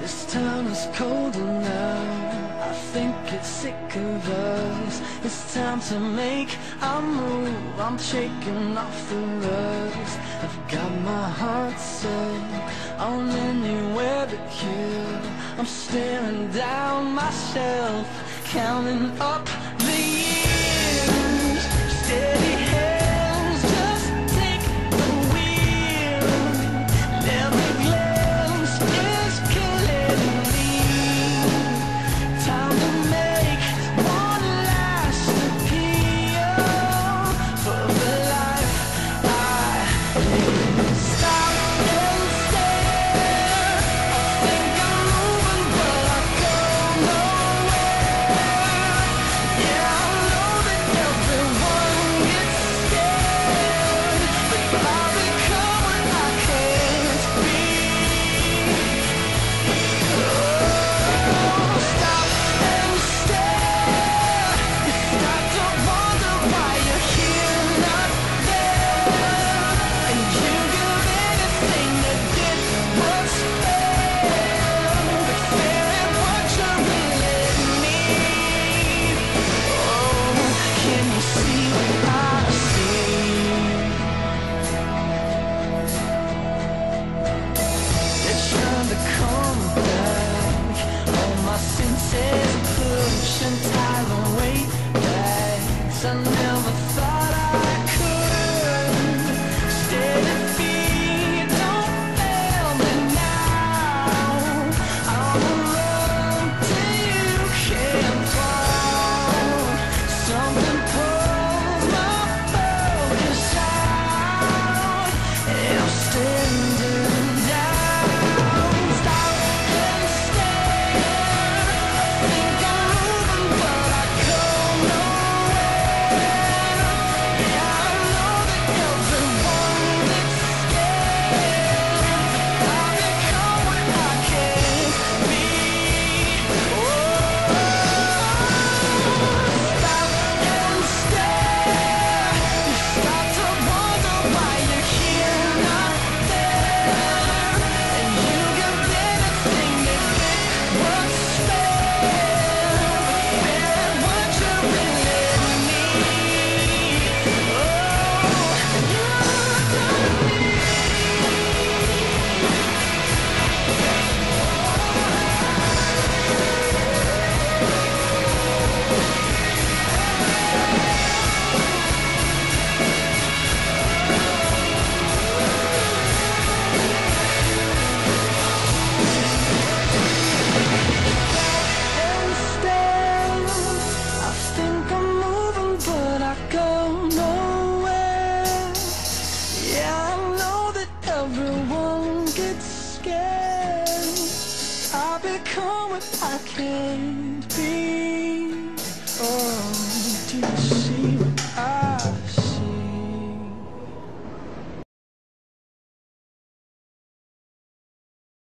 This town is colder now I think it's sick of us. It's time to make a move. I'm shaking off the rust. I've got my heart set On anywhere but here. I'm staring down myself Counting up and tie the wait bags become what I can't be? Oh, do you see?